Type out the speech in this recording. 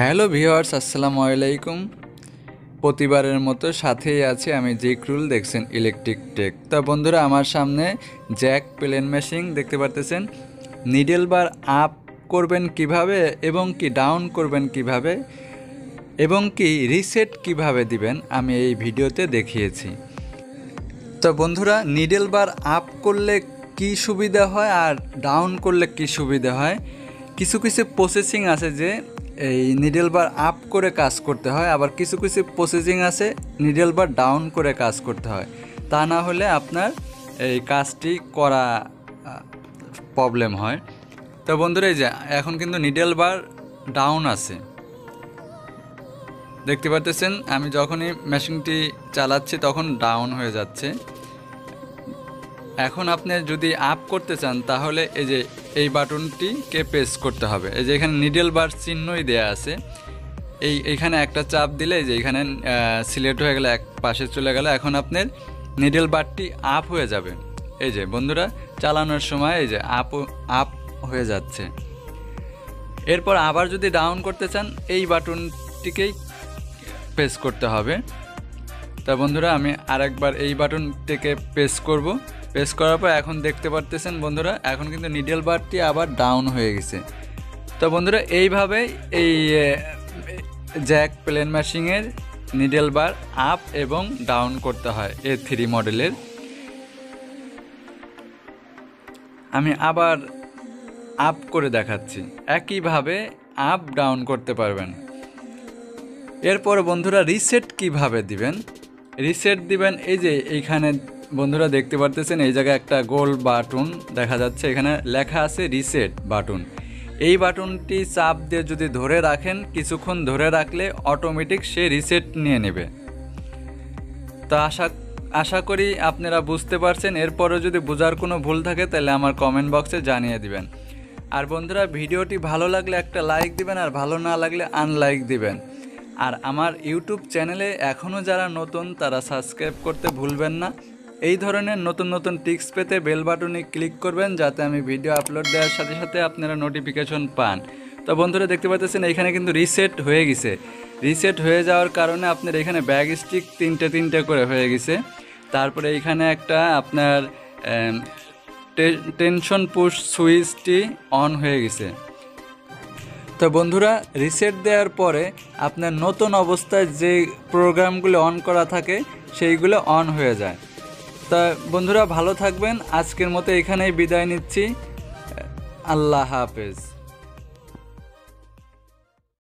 Hello viewers আসসালামু আলাইকুম। প্রতিবারের মতো সাথেই আছে আমি জিক্রুল, দেখছেন ইলেকট্রিক টেক। তা বন্ধুরা, আমার সামনে জ্যাক প্লেন মেশিন, দেখতে পারতেছেন? নিডেল বার আপ করবেন কীভাবে এবং কি ডাউন করবেন কীভাবে এবং কি রিসেট কীভাবে দিবেন, আমি এই ভিডিওতে দেখিয়েছি। তো বন্ধুরা, নিডেল বার আপ করলে কি সুবিধা হয় আর ডাউন করলে কি সুবিধা হয়? কিছু কিছু প্রসেসিং আছে যে এই নিডেল বার আপ করে কাজ করতে হয়, আবার কিছু কিছু প্রসেসিং আছে নিডেল বার ডাউন করে কাজ করতে হয়। তা না হলে আপনার এই কাজটি করা প্রবলেম হয়। তো বন্ধুরা, এই যে এখন কিন্তু নিডেল বার ডাউন আছে। দেখতে পারতেছেন, আমি যখনই মেশিনটি চালাচ্ছি, তখন ডাউন হয়ে যাচ্ছে। এখন আপনি যদি আপ করতে চান, তাহলে এই যে এই বাটনটিকে প্রেস করতে হবে। এই যে এখানে নিডেল বার চিহ্নই দেয়া আছে। এই এখানে একটা চাপ দিলে যে এখানে সিলেক্ট হয়ে গেলে এক পাশে চলে গেলে এখন আপনার নিডেল বারটি আপ হয়ে যাবে। এই যে বন্ধুরা, চালানোর সময় এই যে আপ আপ হয়ে যাচ্ছে। এরপর আবার যদি ডাউন করতে চান, এই বাটনটিকেই প্রেস করতে হবে। তা বন্ধুরা, আমি আরেকবার এই বাটনটিকে প্রেস করব। প্রেস করার পর এখন দেখতে পারতেছেন বন্ধুরা, এখন কিন্তু নিডেল বারটি আবার ডাউন হয়ে গেছে। তো বন্ধুরা, এইভাবে এই জ্যাক প্লেন ম্যাশিংয়ের নিডেল বার আপ এবং ডাউন করতে হয় এ থ্রি মডেলের আমি আবার আপ করে দেখাচ্ছি। একইভাবে আপ ডাউন করতে পারবেন। এরপর বন্ধুরা রিসেট কীভাবে দিবেন? রিসেট দিবেন এই যে এইখানে বন্ধুরা দেখতে পারতেছেন, এই জায়গায় একটা গোল বাটন দেখা যাচ্ছে, এখানে লেখা আছে রিসেট বাটন। এই বাটনটি চাপ দিয়ে যদি ধরে রাখেন, কিছুক্ষণ ধরে রাখলে অটোমেটিক সে রিসেট নিয়ে নেবে। তো আশা আশা করি আপনারা বুঝতে পারছেন এরপরও যদি বোঝার কোনো ভুল থাকে, তাহলে আমার কমেন্ট বক্সে জানিয়ে দিবেন। আর বন্ধুরা, ভিডিওটি ভালো লাগলে একটা লাইক দিবেন, আর ভালো না লাগলে আনলাইক দিবেন। আর আমার ইউটিউব চ্যানেলে এখনও যারা নতুন, তারা সাবস্ক্রাইব করতে ভুলবেন না। এই ধরনের নতুন নতুন টিক্স পেতে বেল বাটনে ক্লিক করবেন যাতে আমি ভিডিও আপলোড দেওয়ার সাথে সাথে আপনারা নোটিফিকেশন পান। তো বন্ধুরা, দেখতে পাচ্ছেন, এখানে কিন্তু রিসেট হয়ে গেছে। রিসেট হয়ে যাওয়ার কারণে আপনার এখানে ব্যাগ স্টিক তিনটে তিনটে করে হয়ে গেছে। তারপরে এখানে একটা আপনার টেনশন পুশ সুইচটি অন হয়ে গেছে। তো বন্ধুরা রিসেট দেওয়ার পরে আপনার নতুন অবস্থায় যে প্রোগ্রামগুলো অন করা থাকে, সেইগুলো অন হয়ে যায়। তা বন্ধুরা ভালো থাকবেন। আজকের মতো এখানেই বিদায় নিচ্ছি। আল্লাহ হাফেজ।